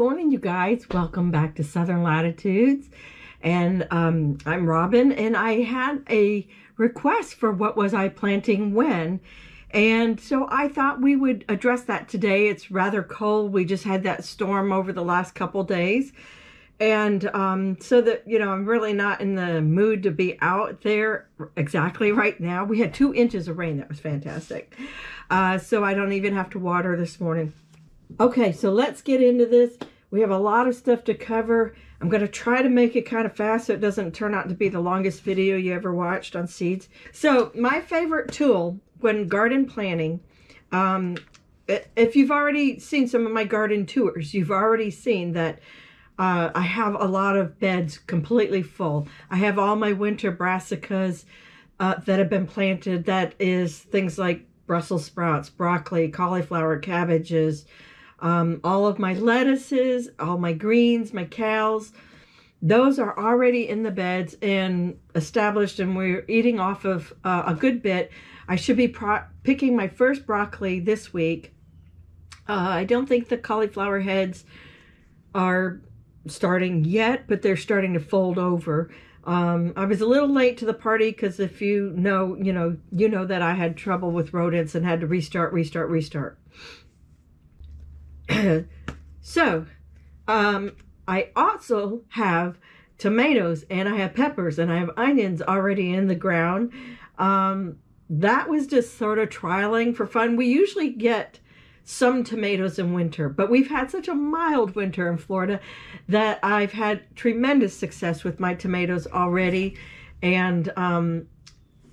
morning, you guys. Welcome back to Southern Latitudes. And um, I'm Robin, and I had a request for what was I planting when. And so I thought we would address that today. It's rather cold. We just had that storm over the last couple days. And um, so that, you know, I'm really not in the mood to be out there exactly right now. We had two inches of rain. That was fantastic. Uh, so I don't even have to water this morning. Okay, so let's get into this. We have a lot of stuff to cover. I'm going to try to make it kind of fast so it doesn't turn out to be the longest video you ever watched on seeds. So my favorite tool when garden planning, um, if you've already seen some of my garden tours, you've already seen that uh, I have a lot of beds completely full. I have all my winter brassicas uh, that have been planted. That is things like Brussels sprouts, broccoli, cauliflower, cabbages, um, all of my lettuces, all my greens, my cows, those are already in the beds and established and we're eating off of uh, a good bit. I should be picking my first broccoli this week. Uh, I don't think the cauliflower heads are starting yet, but they're starting to fold over. Um, I was a little late to the party because if you know, you know, you know that I had trouble with rodents and had to restart, restart, restart. So, um, I also have tomatoes and I have peppers and I have onions already in the ground. Um, that was just sort of trialing for fun. We usually get some tomatoes in winter, but we've had such a mild winter in Florida that I've had tremendous success with my tomatoes already. And um,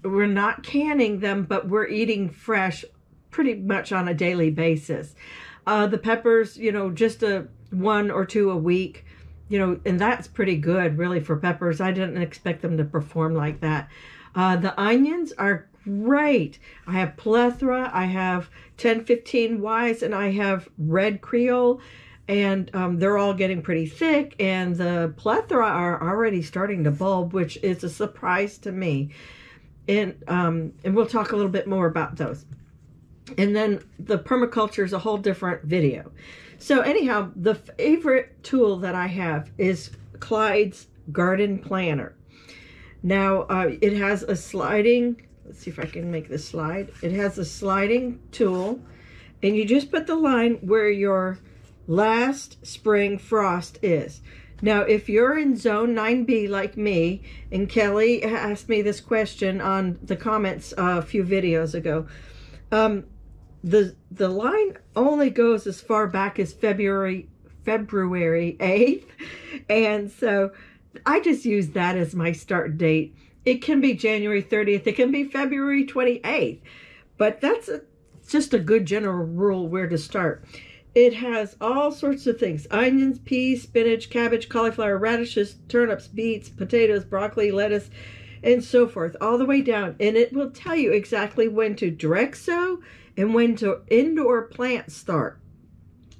we're not canning them, but we're eating fresh pretty much on a daily basis. Uh, the peppers, you know, just a one or two a week, you know, and that's pretty good really for peppers. I didn't expect them to perform like that. Uh, the onions are great. I have plethora, I have 1015 Ys, and I have red Creole, and um, they're all getting pretty thick, and the plethora are already starting to bulb, which is a surprise to me. And, um, and we'll talk a little bit more about those. And then the permaculture is a whole different video. So anyhow, the favorite tool that I have is Clyde's Garden Planner. Now, uh, it has a sliding, let's see if I can make this slide. It has a sliding tool, and you just put the line where your last spring frost is. Now, if you're in zone 9B like me, and Kelly asked me this question on the comments a few videos ago, um, the the line only goes as far back as February February 8th. And so I just use that as my start date. It can be January 30th. It can be February 28th. But that's a, just a good general rule where to start. It has all sorts of things. Onions, peas, spinach, cabbage, cauliflower, radishes, turnips, beets, potatoes, broccoli, lettuce, and so forth, all the way down. And it will tell you exactly when to direct sow and when to indoor plants start.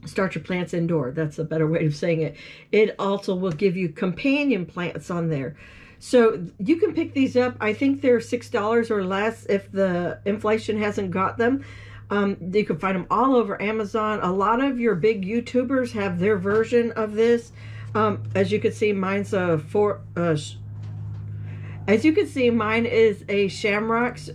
Start your plants indoor. That's a better way of saying it. It also will give you companion plants on there. So you can pick these up. I think they're $6 or less if the inflation hasn't got them. Um, you can find them all over Amazon. A lot of your big YouTubers have their version of this. Um, as you can see, mine's a four. Uh, as you can see, mine is a Shamrocks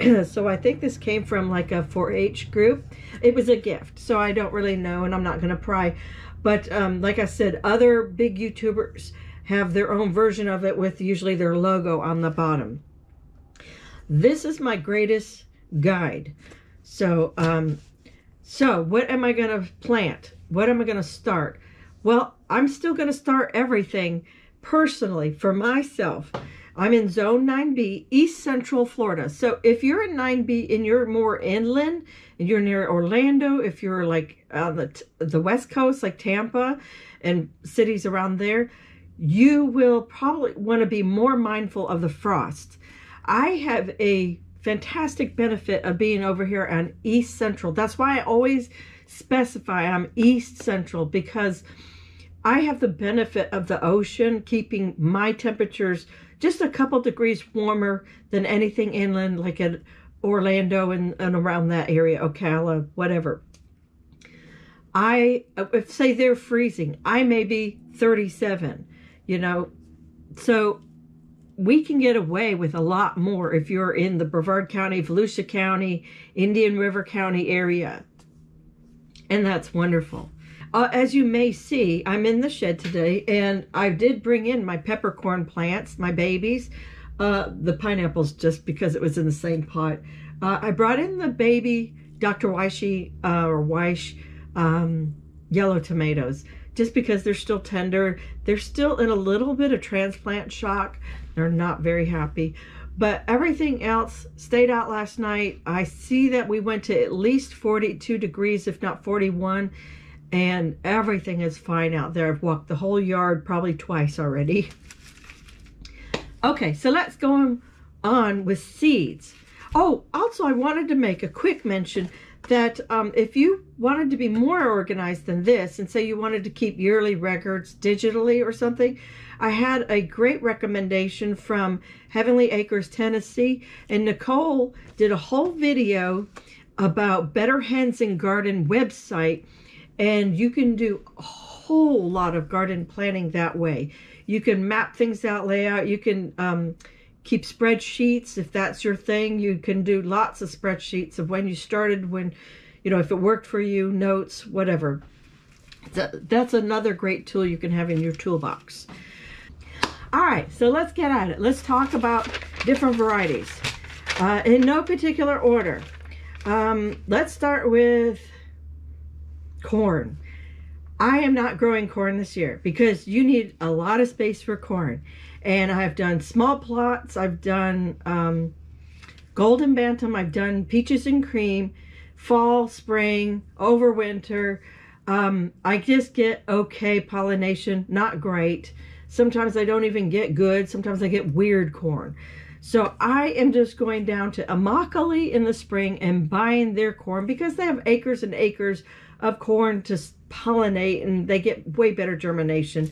so I think this came from like a 4-H group. It was a gift, so I don't really know, and I'm not going to pry. But um, like I said, other big YouTubers have their own version of it with usually their logo on the bottom. This is my greatest guide. So, um, so what am I going to plant? What am I going to start? Well, I'm still going to start everything personally for myself. I'm in zone 9B, East Central Florida. So if you're in 9B and you're more inland, and you're near Orlando, if you're like on the, the West Coast, like Tampa and cities around there, you will probably want to be more mindful of the frost. I have a fantastic benefit of being over here on East Central. That's why I always specify I'm East Central because I have the benefit of the ocean keeping my temperatures just a couple degrees warmer than anything inland, like at Orlando and, and around that area, Ocala, whatever. I, if say they're freezing, I may be 37, you know. So we can get away with a lot more if you're in the Brevard County, Volusia County, Indian River County area. And that's wonderful. Uh, as you may see, I'm in the shed today and I did bring in my peppercorn plants, my babies, uh, the pineapples just because it was in the same pot. Uh, I brought in the baby Dr. Wyche's uh, or Wyche um, yellow tomatoes just because they're still tender. They're still in a little bit of transplant shock. They're not very happy. But everything else stayed out last night. I see that we went to at least 42 degrees, if not 41, and everything is fine out there. I've walked the whole yard probably twice already. Okay, so let's go on with seeds. Oh, also I wanted to make a quick mention that um, if you wanted to be more organized than this and say you wanted to keep yearly records digitally or something, I had a great recommendation from Heavenly Acres, Tennessee, and Nicole did a whole video about Better Hens and Garden website, and you can do a whole lot of garden planning that way. You can map things out, layout. You can um, keep spreadsheets if that's your thing. You can do lots of spreadsheets of when you started, when, you know, if it worked for you, notes, whatever. That's another great tool you can have in your toolbox. All right, so let's get at it. Let's talk about different varieties uh, in no particular order. Um, let's start with corn. I am not growing corn this year because you need a lot of space for corn and I've done small plots. I've done um, golden bantam. I've done peaches and cream, fall, spring, overwinter. Um, I just get okay pollination, not great. Sometimes I don't even get good. Sometimes I get weird corn. So I am just going down to Immokalee in the spring and buying their corn because they have acres and acres of corn to pollinate and they get way better germination.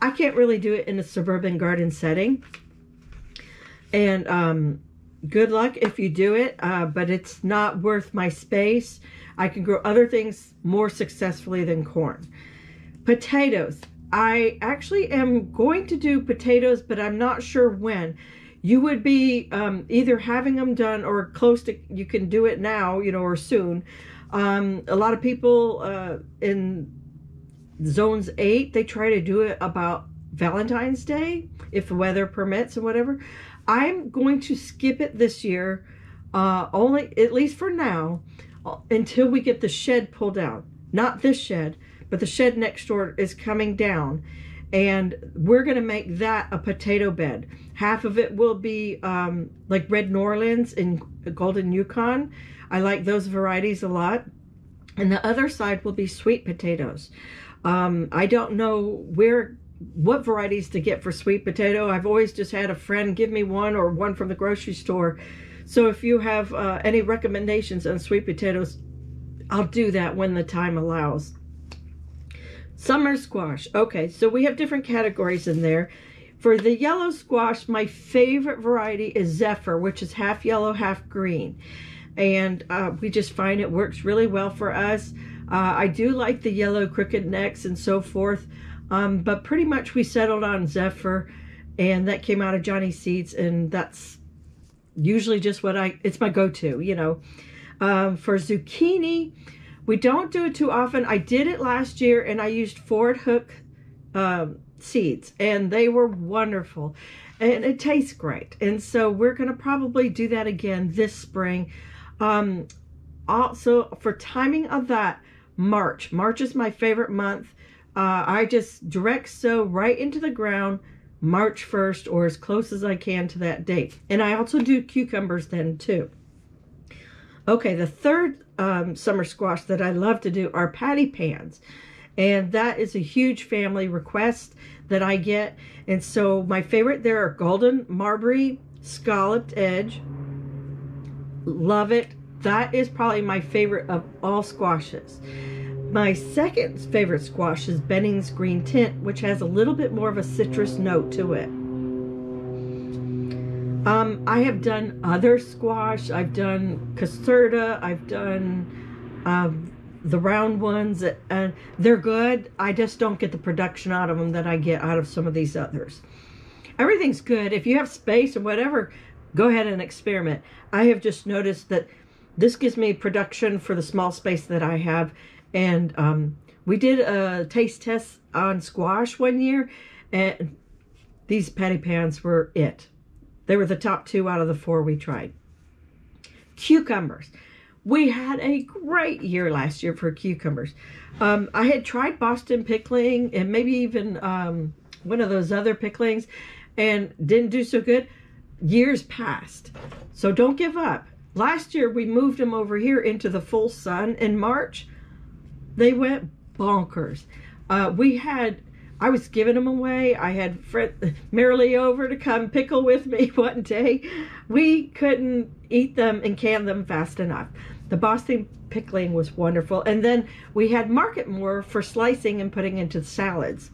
I can't really do it in a suburban garden setting. And um, good luck if you do it, uh, but it's not worth my space. I can grow other things more successfully than corn. Potatoes. I actually am going to do potatoes, but I'm not sure when. You would be um, either having them done or close to, you can do it now, you know, or soon. Um, a lot of people uh, in zones eight, they try to do it about Valentine's Day, if the weather permits and whatever. I'm going to skip it this year, uh, only, at least for now, until we get the shed pulled down. Not this shed, but the shed next door is coming down. And we're going to make that a potato bed. Half of it will be um, like Red Norlands and Golden Yukon. I like those varieties a lot. And the other side will be sweet potatoes. Um, I don't know where, what varieties to get for sweet potato. I've always just had a friend give me one or one from the grocery store. So if you have uh, any recommendations on sweet potatoes, I'll do that when the time allows. Summer squash. Okay, so we have different categories in there. For the yellow squash, my favorite variety is Zephyr, which is half yellow, half green. And uh, we just find it works really well for us. Uh, I do like the yellow crooked necks and so forth, um, but pretty much we settled on Zephyr, and that came out of Johnny Seeds, and that's usually just what I, it's my go-to, you know. Um, for zucchini, we don't do it too often. I did it last year, and I used Fordhook um, seeds, and they were wonderful, and it tastes great. And so we're going to probably do that again this spring. Um, also, for timing of that, March. March is my favorite month. Uh, I just direct sow right into the ground March 1st or as close as I can to that date. And I also do cucumbers then too. Okay, the third um, summer squash that I love to do are patty pans. And that is a huge family request that I get. And so my favorite there are golden marbury scalloped edge. Love it. That is probably my favorite of all squashes. My second favorite squash is Benning's Green Tint, which has a little bit more of a citrus note to it. Um, I have done other squash. I've done Caserta. I've done um, the round ones, and they're good. I just don't get the production out of them that I get out of some of these others. Everything's good. If you have space or whatever, go ahead and experiment. I have just noticed that this gives me production for the small space that I have. And um, we did a taste test on squash one year, and these patty pans were it. They were the top two out of the four we tried. Cucumbers. We had a great year last year for cucumbers. Um, I had tried Boston pickling and maybe even um, one of those other picklings and didn't do so good. Years passed. So don't give up. Last year we moved them over here into the full sun in March. They went bonkers. Uh, we had I was giving them away. I had Fred Merrily over to come pickle with me one day. We couldn't eat them and can them fast enough. The Boston pickling was wonderful. And then we had Marketmore for slicing and putting into salads.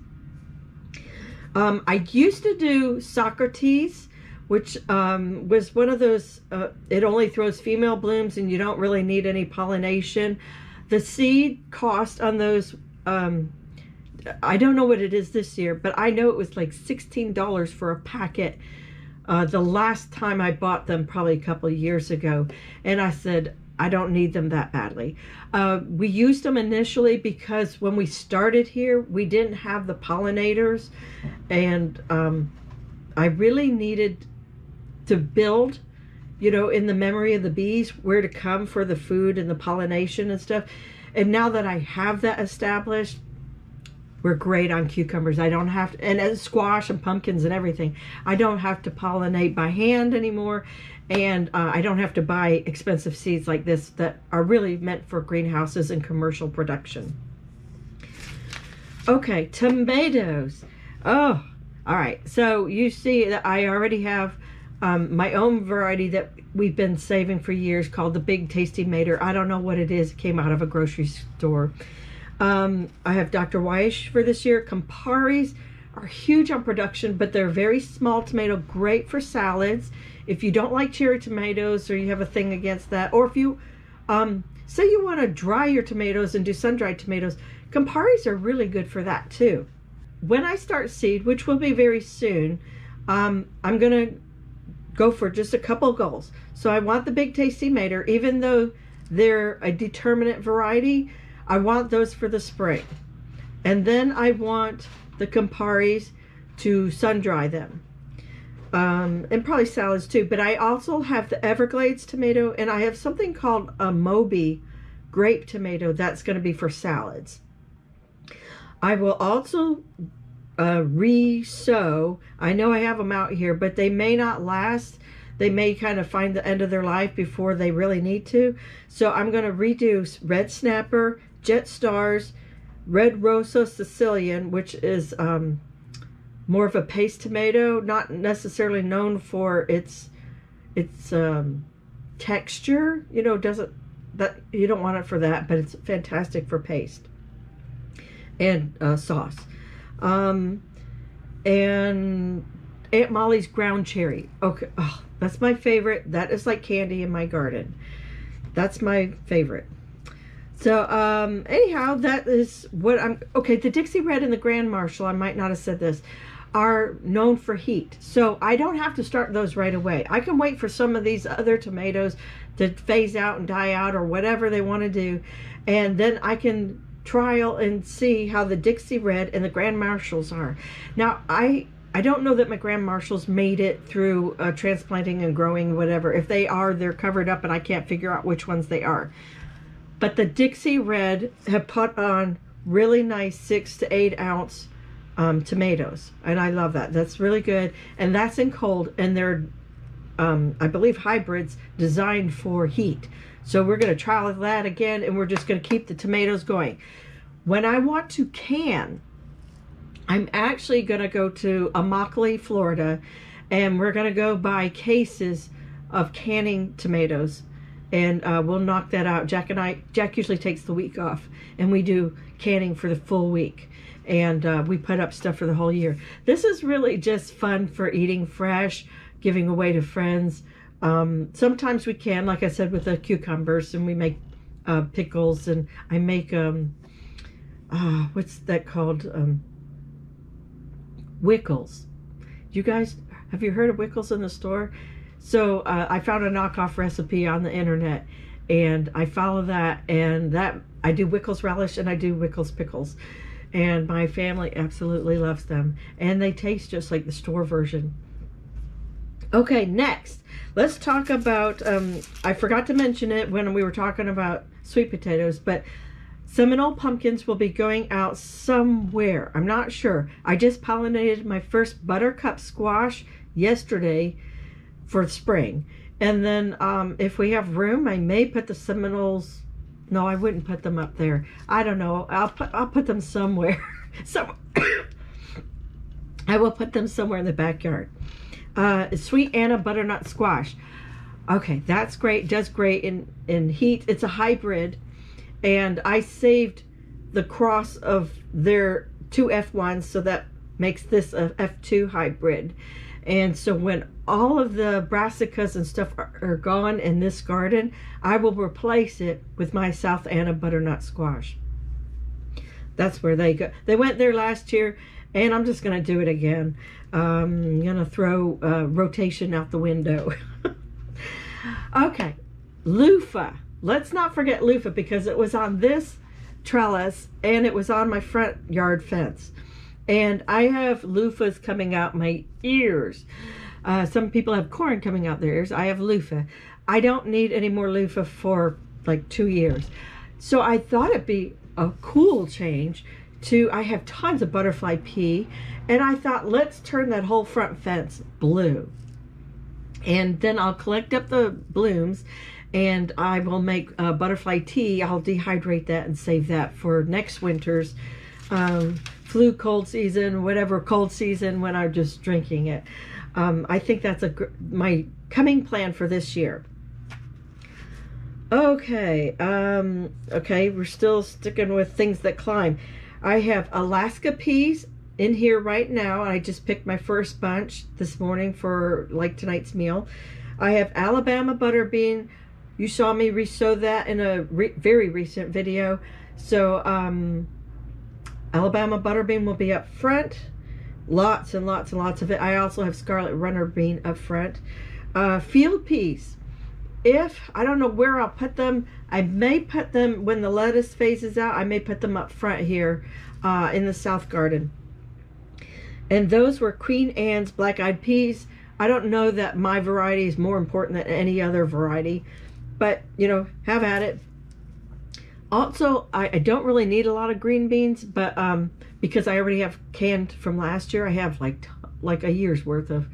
Um, I used to do Socrates, which um, was one of those, uh, it only throws female blooms and you don't really need any pollination. The seed cost on those um, I don't know what it is this year, but I know it was like $16 for a packet. Uh, the last time I bought them, probably a couple years ago, and I said, I don't need them that badly. Uh, we used them initially because when we started here, we didn't have the pollinators, and um, I really needed to build, you know, in the memory of the bees, where to come for the food and the pollination and stuff. And now that I have that established, we're great on cucumbers. I don't have to, and as squash and pumpkins and everything. I don't have to pollinate by hand anymore. And uh, I don't have to buy expensive seeds like this that are really meant for greenhouses and commercial production. Okay, tomatoes. Oh, all right. So you see that I already have um, my own variety that we've been saving for years called the Big Tasty Mater. I don't know what it is. It came out of a grocery store. Um, I have Dr. Wyche for this year. Camparis are huge on production, but they're very small tomato, great for salads. If you don't like cherry tomatoes or you have a thing against that, or if you um, say you want to dry your tomatoes and do sun-dried tomatoes, Camparis are really good for that too. When I start seed, which will be very soon, um, I'm going to go for just a couple goals. So I want the Big Tasty Mater, even though they're a determinate variety, I want those for the spring. And then I want the Camparis to sun dry them. Um, and probably salads too. But I also have the Everglades tomato and I have something called a Moby grape tomato that's going to be for salads. I will also uh, re-sow. I know I have them out here, but they may not last. They may kind of find the end of their life before they really need to. So I'm going to redo red snapper, Jet Stars, Red Rosa Sicilian, which is um, more of a paste tomato, not necessarily known for its its um, texture. You know, doesn't that you don't want it for that, but it's fantastic for paste and uh, sauce. Um, and Aunt Molly's ground cherry. Okay, oh, that's my favorite. That is like candy in my garden. That's my favorite. So, um, anyhow, that is what I'm, okay, the Dixie Red and the Grand Marshal, I might not have said this, are known for heat. So I don't have to start those right away. I can wait for some of these other tomatoes to phase out and die out or whatever they want to do. And then I can trial and see how the Dixie Red and the Grand Marshals are. Now, I I don't know that my Grand Marshals made it through uh, transplanting and growing, whatever. If they are, they're covered up and I can't figure out which ones they are. But the Dixie Red have put on really nice six to eight ounce um, tomatoes. And I love that. That's really good. And that's in cold. And they're, um, I believe, hybrids designed for heat. So we're going to try that again. And we're just going to keep the tomatoes going. When I want to can, I'm actually going to go to Immokalee, Florida. And we're going to go buy cases of canning tomatoes and uh, we'll knock that out. Jack and I, Jack usually takes the week off, and we do canning for the full week, and uh, we put up stuff for the whole year. This is really just fun for eating fresh, giving away to friends. Um, sometimes we can, like I said, with the cucumbers, and we make uh, pickles and I make um uh, what's that called um Wickles. You guys have you heard of Wickles in the store? So uh, I found a knockoff recipe on the internet and I follow that and that I do Wickles relish and I do Wickles pickles and my family absolutely loves them and they taste just like the store version. Okay, next, let's talk about, um, I forgot to mention it when we were talking about sweet potatoes, but Seminole pumpkins will be going out somewhere. I'm not sure. I just pollinated my first buttercup squash yesterday for spring. And then um, if we have room, I may put the Seminoles. No, I wouldn't put them up there. I don't know. I'll put I'll put them somewhere. so I will put them somewhere in the backyard. Uh, South Anna butternut squash. Okay, that's great. Does great in in heat. It's a hybrid, and I saved the cross of their two F1s, so that makes this a F2 hybrid. And so when all of the brassicas and stuff are, are, gone in this garden, I will replace it with my South Anna butternut squash. That's where they go. They went there last year, and I'm just going to do it again. Um, I'm going to throw uh, rotation out the window. okay, loofah. Let's not forget loofah because it was on this trellis and it was on my front yard fence. And I have loofahs coming out my ears. Uh, some people have corn coming out their ears. I have loofah. I don't need any more loofah for like two years. So I thought it'd be a cool change to, I have tons of butterfly pea. And I thought, let's turn that whole front fence blue. And then I'll collect up the blooms and I will make uh, butterfly tea. I'll dehydrate that and save that for next winter's um, flu cold season, whatever cold season when I'm just drinking it. Um, I think that's a my coming plan for this year. Okay, um, okay, we're still sticking with things that climb. I have Alaska peas in here right now. I just picked my first bunch this morning for like tonight's meal. I have Alabama butter bean. You saw me resow that in a re very recent video. So, um, Alabama butter bean will be up front. Lots and lots and lots of it. I also have scarlet runner bean up front. Uh, field peas. If, I don't know where I'll put them. I may put them when the lettuce phases out. I may put them up front here uh, in the south garden. And those were Queen Anne's black-eyed peas. I don't know that my variety is more important than any other variety. But, you know, have at it. Also, I, I, don't really need a lot of green beans, but um, because I already have canned from last year, I have like like a year's worth of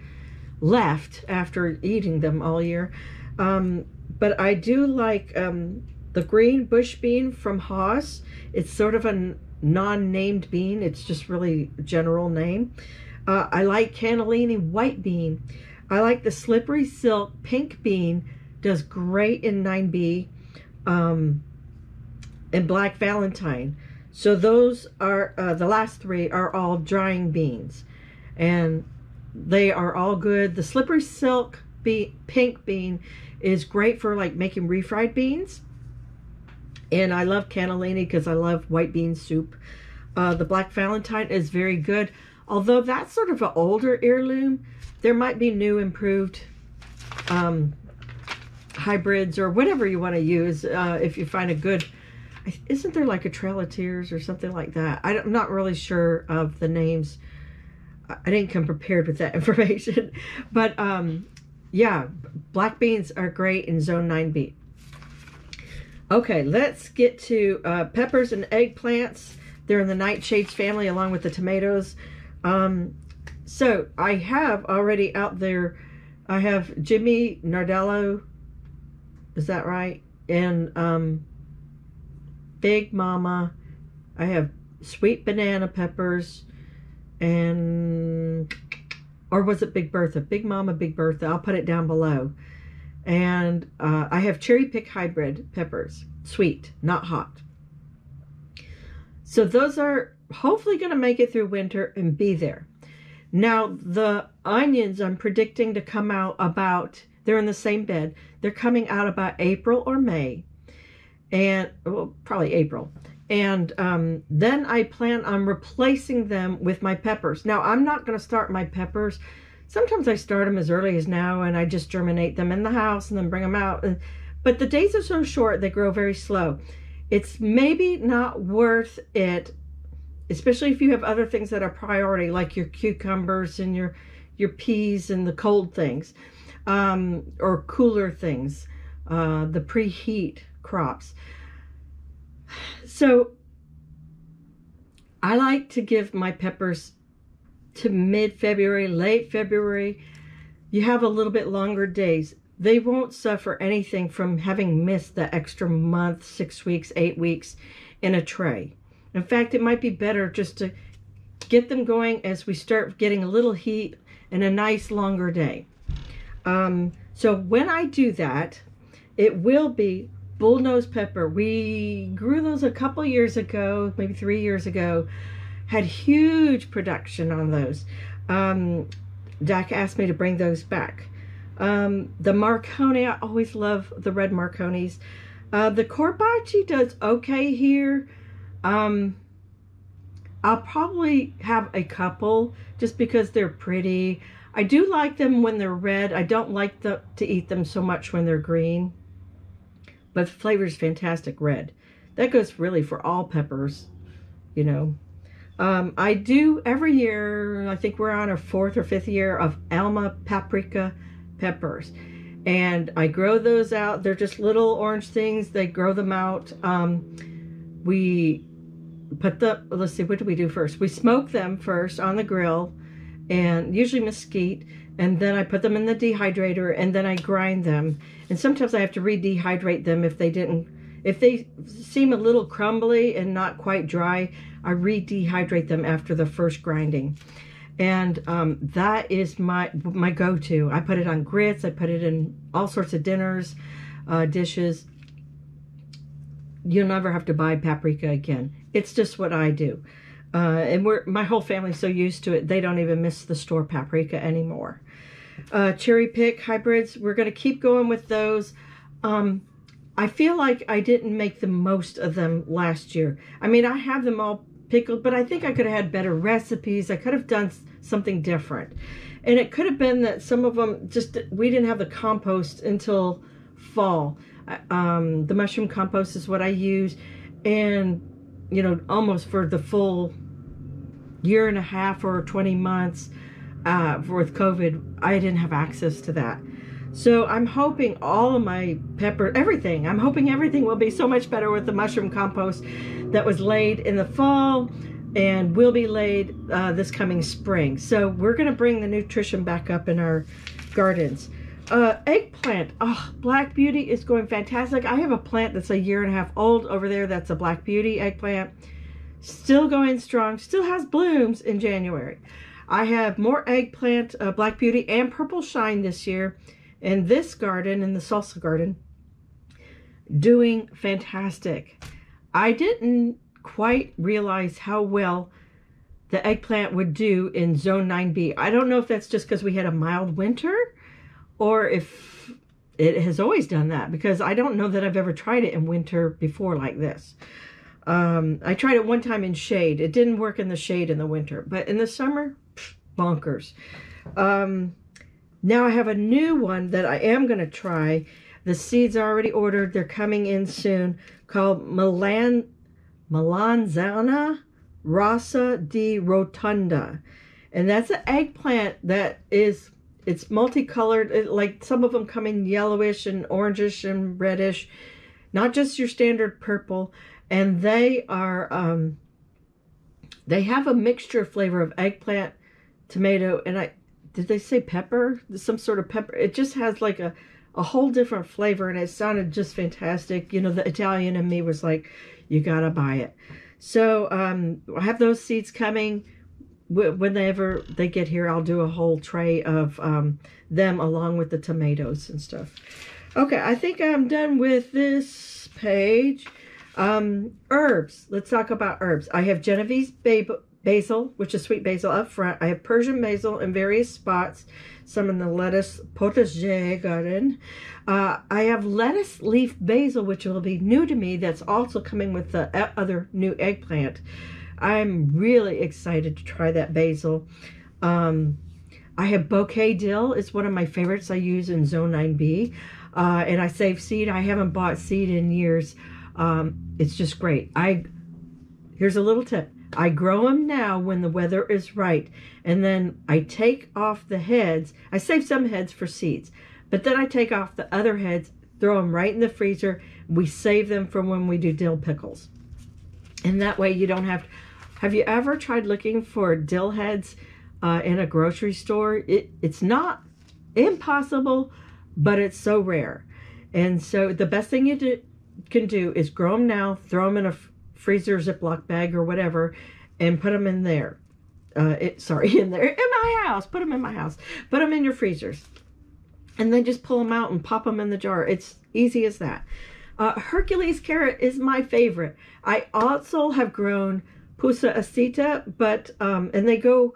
left after eating them all year. Um, but I do like um, the green bush bean from Hoss. It's sort of a non-named bean. It's just really general name. Uh, I like cannellini white bean. I like the slippery silk pink bean. Does great in 9B. Um, and Black Valentine. So those are, uh, the last three are all drying beans. And they are all good. The slippery silk be pink bean is great for like making refried beans. And I love cannellini because I love white bean soup. Uh, the Black Valentine is very good. Although that's sort of an older heirloom, there might be new improved um, hybrids or whatever you want to use uh, if you find a good isn't there like a Trail of Tears or something like that? I'm not really sure of the names. I didn't come prepared with that information. But um, yeah, black beans are great in Zone 9B. Okay, let's get to uh, peppers and eggplants. They're in the nightshades family along with the tomatoes. Um, so I have already out there, I have Jimmy Nardello. Is that right? And um, Big Mama. I have sweet banana peppers and or was it Big Bertha? Big Mama, Big Bertha. I'll put it down below. And uh, I have cherry pick hybrid peppers, sweet, not hot. So those are hopefully going to make it through winter and be there. Now the onions I'm predicting to come out about, they're in the same bed. They're coming out about April or May. and well, probably April. And um, then I plan on replacing them with my peppers. Now, I'm not going to start my peppers. Sometimes I start them as early as now and I just germinate them in the house and then bring them out. But the days are so short, they grow very slow. It's maybe not worth it, especially if you have other things that are priority, like your cucumbers and your, your peas and the cold things, um, or cooler things, uh, the preheat crops. So I like to give my peppers to mid-February, late February. You have a little bit longer days. They won't suffer anything from having missed the extra month, six weeks, eight weeks in a tray. In fact, it might be better just to get them going as we start getting a little heat and a nice longer day. Um, so when I do that, it will be bullnose pepper. We grew those a couple years ago, maybe three years ago. Had huge production on those. Um, Dak asked me to bring those back. Um, the Marconi, I always love the red Marconis. Uh, the Corbaci does okay here. Um, I'll probably have a couple just because they're pretty. I do like them when they're red. I don't like the, to eat them so much when they're green but the flavor is fantastic red. That goes really for all peppers, you know. Um, I do every year, I think we're on our fourth or fifth year of Alma paprika peppers. And I grow those out. They're just little orange things. They grow them out. Um, we put the, let's see, what do we do first? We smoke them first on the grill and usually mesquite and then I put them in the dehydrator and then I grind them. And sometimes I have to re-dehydrate them if they didn't, if they seem a little crumbly and not quite dry, I re-dehydrate them after the first grinding. And um, that is my my go-to. I put it on grits, I put it in all sorts of dinners, uh, dishes. You'll never have to buy paprika again. It's just what I do. Uh, and we're my whole family's so used to it, they don't even miss the store paprika anymore uh, cherry pick hybrids. We're going to keep going with those. Um, I feel like I didn't make the most of them last year. I mean, I have them all pickled, but I think I could have had better recipes. I could have done something different. And it could have been that some of them just, we didn't have the compost until fall. Um, the mushroom compost is what I use. And, you know, almost for the full year and a half or 20 months, uh, with COVID, I didn't have access to that. So I'm hoping all of my pepper, everything, I'm hoping everything will be so much better with the mushroom compost that was laid in the fall and will be laid uh, this coming spring. So we're going to bring the nutrition back up in our gardens. Uh, eggplant, oh, Black Beauty is going fantastic. I have a plant that's a year and a half old over there. That's a Black Beauty eggplant. Still going strong, still has blooms in January. I have more eggplant, uh, Black Beauty, and Purple Shine this year in this garden, in the salsa garden. Doing fantastic. I didn't quite realize how well the eggplant would do in zone 9B. I don't know if that's just because we had a mild winter or if it has always done that because I don't know that I've ever tried it in winter before like this. Um, I tried it one time in shade. It didn't work in the shade in the winter, but in the summer, bonkers. Um, now I have a new one that I am going to try. The seeds are already ordered. They're coming in soon called Milan, Melanzana rossa di rotonda. And that's an eggplant that is, it's multicolored. It, like some of them come in yellowish and orangish and reddish. Not just your standard purple. And they are, um, they have a mixture flavor of eggplant, tomato, and I did they say pepper? Some sort of pepper. It just has like a a whole different flavor, and it sounded just fantastic. You know, the Italian in me was like, you gotta buy it. So um, I have those seeds coming. Whenever they get here, I'll do a whole tray of um, them along with the tomatoes and stuff. Okay, I think I'm done with this page. Um, herbs. Let's talk about herbs. I have Genovese basil, which is sweet basil up front. I have Persian basil in various spots. Some in the lettuce potager garden. Uh, I have lettuce leaf basil, which will be new to me. That's also coming with the other new eggplant. I'm really excited to try that basil. Um, I have bouquet dill. It's one of my favorites I use in Zone 9B. Uh, and I save seed. I haven't bought seed in years. Um, it's just great. I Here's a little tip. I grow them now when the weather is right. And then I take off the heads. I save some heads for seeds. But then I take off the other heads, throw them right in the freezer. We save them for when we do dill pickles. And that way you don't have to have you ever tried looking for dill heads uh, in a grocery store? It, it's not impossible, but it's so rare. And so the best thing you do, can do is grow them now, throw them in a freezer Ziploc bag or whatever, and put them in there. Uh, it, sorry, in there, in my house. Put them in my house. Put them in your freezers. And then just pull them out and pop them in the jar. It's easy as that. Uh, Hercules carrot is my favorite. I also have grown Pusa Asita, but um, and they go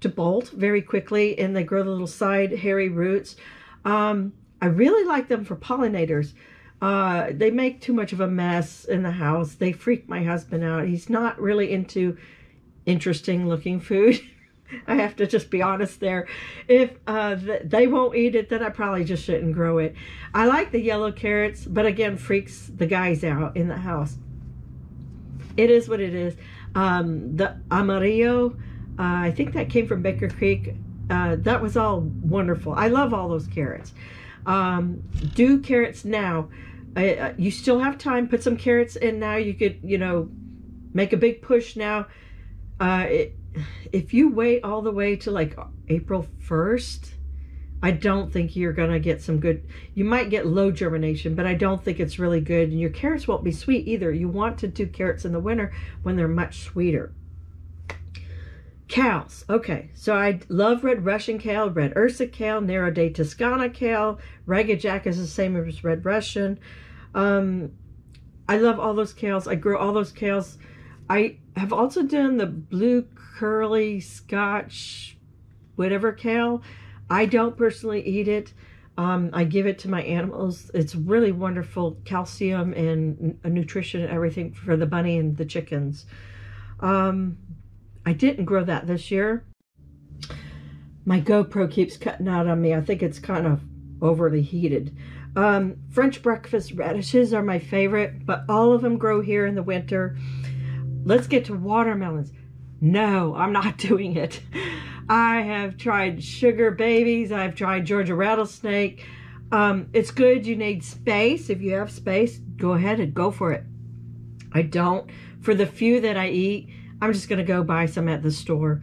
to bolt very quickly and they grow the little side hairy roots. Um, I really like them for pollinators. Uh, they make too much of a mess in the house. They freak my husband out. He's not really into interesting looking food. I have to just be honest there. If uh, th they won't eat it, then I probably just shouldn't grow it. I like the yellow carrots, but again, freaks the guys out in the house. It is what it is. Um, the Amarillo, uh, I think that came from Baker Creek. Uh, that was all wonderful. I love all those carrots. Um, do carrots now. Uh, you still have time. Put some carrots in now. You could, you know, make a big push now. Uh, it, if you wait all the way to like April 1st, I don't think you're going to get some good, you might get low germination, but I don't think it's really good. And your carrots won't be sweet either. You want to do carrots in the winter when they're much sweeter. Kales. Okay, so I love red Russian kale, red Ursa kale, Nero di Toscana kale. Ragged Jack is the same as red Russian. Um, I love all those kales. I grow all those kales. I have also done the blue curly scotch whatever kale. I don't personally eat it. Um, I give it to my animals. It's really wonderful calcium and nutrition and everything for the bunny and the chickens. Um, I didn't grow that this year. My GoPro keeps cutting out on me. I think it's kind of overly heated. Um, French breakfast radishes are my favorite, but all of them grow here in the winter. Let's get to watermelons. No, I'm not doing it. I have tried sugar babies. I've tried Georgia rattlesnake. Um, it's good. You need space. If you have space, go ahead and go for it. I don't. For the few that I eat, I'm just going to go buy some at the store.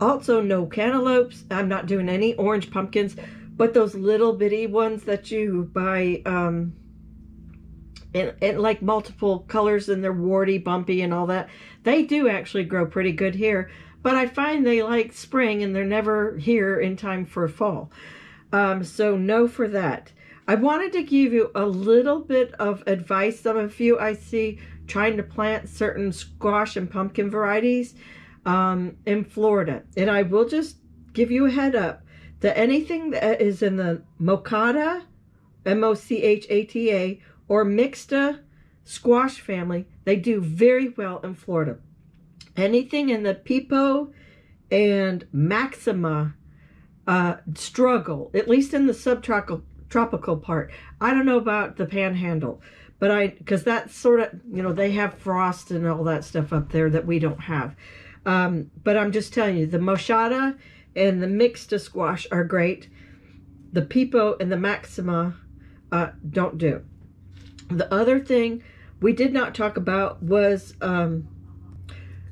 Also, no cantaloupes. I'm not doing any orange pumpkins, but those little bitty ones that you buy um, in, in like multiple colors and they're warty, bumpy, and all that. They do actually grow pretty good here but I find they like spring and they're never here in time for fall. Um, so no for that. I wanted to give you a little bit of advice. Some of you I see trying to plant certain squash and pumpkin varieties um, in Florida. And I will just give you a head up that anything that is in the Mochata, M-O-C-H-A-T-A, or Mixta squash family, they do very well in Florida anything in the Pepo and Maxima uh, struggle, at least in the subtropical tropical part. I don't know about the panhandle, but I, because that's sort of, you know, they have frost and all that stuff up there that we don't have. Um, but I'm just telling you, the Mochata and the mixed squash are great. The Pepo and the Maxima uh, don't do. The other thing we did not talk about was um,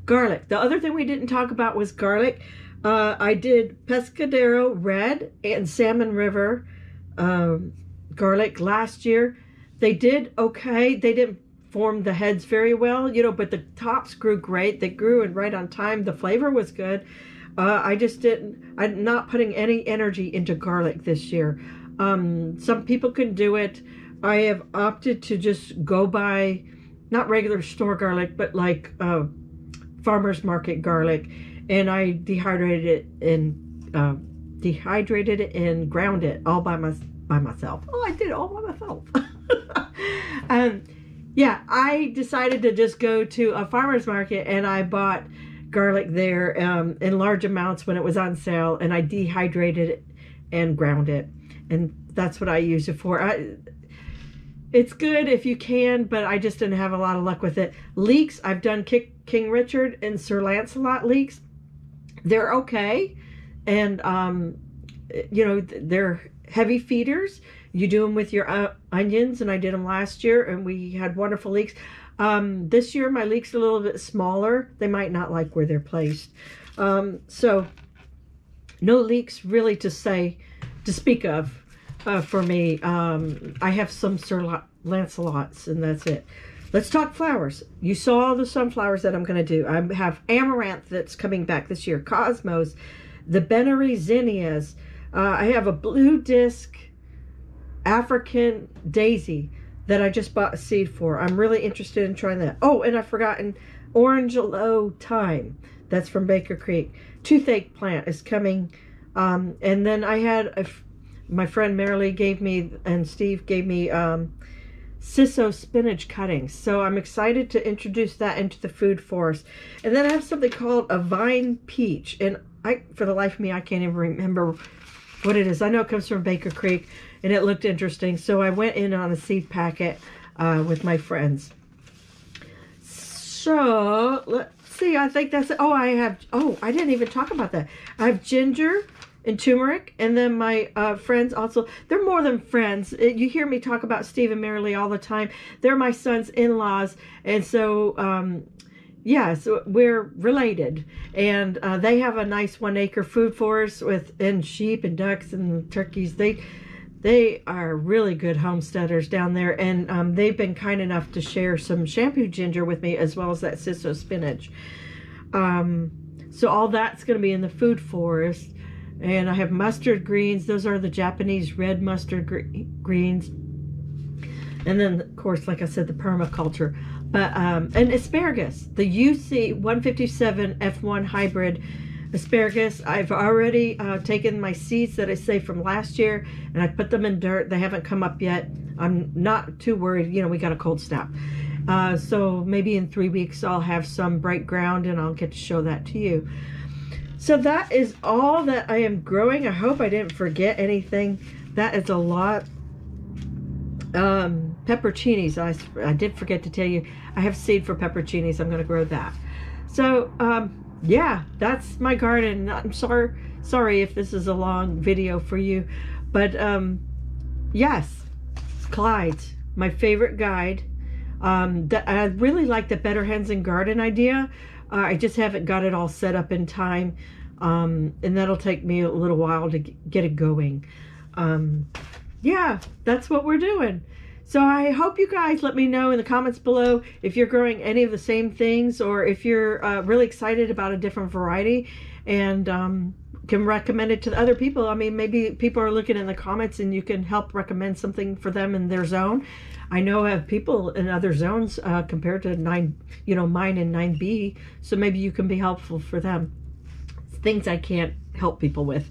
garlic. The other thing we didn't talk about was garlic. Uh, I did Pescadero Red and Salmon River um, garlic last year. They did okay. They didn't form the heads very well, you know, but the tops grew great. They grew and right on time. The flavor was good. Uh, I just didn't, I'm not putting any energy into garlic this year. Um, some people can do it. I have opted to just go buy not regular store garlic, but like uh, farmer's market garlic. And I dehydrated it and uh, dehydrated it and ground it all by my by myself. Oh, I did it all by myself. um, yeah, I decided to just go to a farmer's market and I bought garlic there um, in large amounts when it was on sale and I dehydrated it and ground it. And that's what I use it for. I, it's good if you can, but I just didn't have a lot of luck with it. Leeks, I've done King Richard and Sir Lancelot leeks. They're okay. And, um, you know, they're heavy feeders. You do them with your uh, onions, and I did them last year, and we had wonderful leeks. Um, this year, my leeks are a little bit smaller. They might not like where they're placed. Um, so, no leeks really to say, to speak of uh, for me. Um, I have some Sir Lancelots, and that's it. Let's talk flowers. You saw the sunflowers that I'm going to do. I have amaranth that's coming back this year, cosmos, the Benary zinnias. Uh, I have a blue disc African daisy that I just bought a seed for. I'm really interested in trying that. Oh, and I've forgotten orange low thyme. That's from Baker Creek. Toothache plant is coming. Um, and then I had a, my friend Marilee gave me and Steve gave me um, Sissoo spinach cuttings. So I'm excited to introduce that into the food forest. And then I have something called a vine peach. And I, for the life of me, I can't even remember what it is. I know it comes from Baker Creek and it looked interesting. So I went in on a seed packet uh, with my friends. So let's see. I think that's. Oh, I have. Oh, I didn't even talk about that. I have ginger and turmeric, and then my uh, friends also. They're more than friends. It, you hear me talk about Steve and Marilee all the time. They're my son's in-laws, and so um, yeah, so we're related, and uh, they have a nice one acre food forest with and sheep and ducks and turkeys. They they are really good homesteaders down there, and um, they've been kind enough to share some shampoo ginger with me as well as that Sissoo spinach. Um, so all that's going to be in the food forest. And I have mustard greens. Those are the Japanese red mustard gre greens. And then, of course, like I said, the permaculture. But, um, and asparagus, the UC 157 F1 hybrid asparagus. I've already uh, taken my seeds that I saved from last year and I put them in dirt. They haven't come up yet. I'm not too worried. You know, we got a cold snap. Uh, so maybe in three weeks I'll have some bright ground and I'll get to show that to you. So that is all that I am growing. I hope I didn't forget anything. That is a lot. Um, pepperoncinis, I, I did forget to tell you, I have seed for pepperoncinis. I'm going to grow that. So, um, yeah, that's my garden. I'm sorry, sorry if this is a long video for you, but um, yes, Clyde, my favorite guide. Um, that I really like the Better Hens and Garden idea. Uh, I just haven't got it all set up in time, um, and that'll take me a little while to get it going. Um, yeah, that's what we're doing. So I hope you guys let me know in the comments below if you're growing any of the same things or if you're uh, really excited about a different variety and um, can recommend it to other people. I mean, maybe people are looking in the comments and you can help recommend something for them in their zone. I know I have people in other zones uh, compared to nine, you know, mine and 9B. So maybe you can be helpful for them. Things I can't help people with.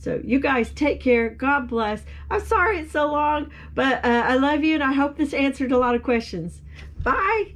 So you guys take care. God bless. I'm sorry it's so long, but uh, I love you and I hope this answered a lot of questions. Bye.